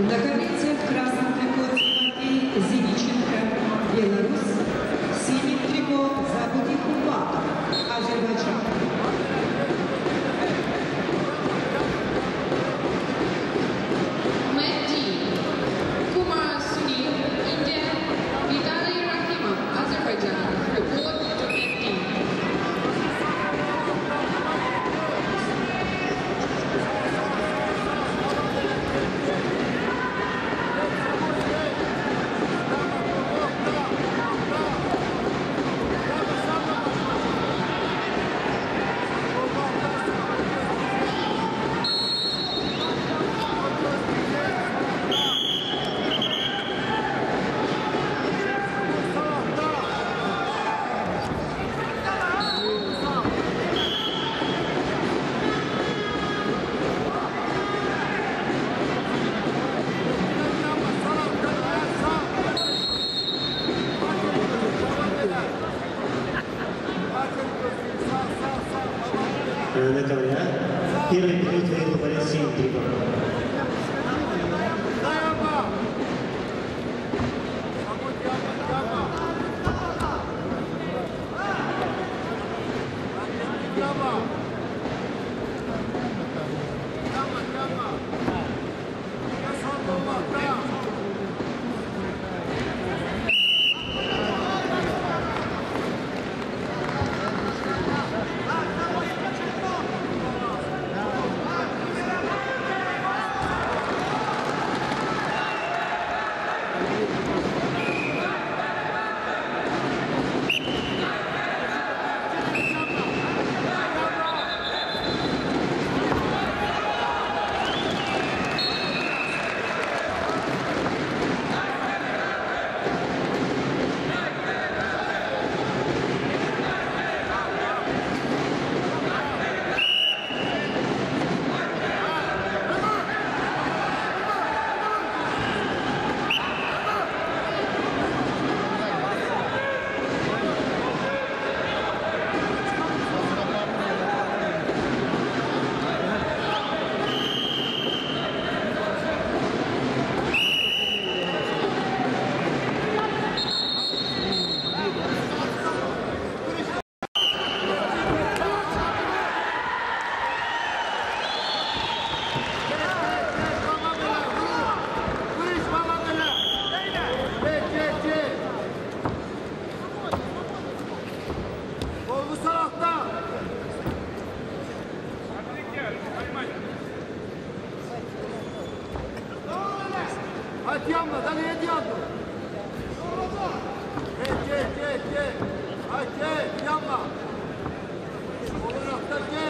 Дудакович. Andato via tiro in più tiro per il sintico Kollu Andiamo, dai andiamo. Che, che, che, che. Ah, che, andiamo. Buona notte, che.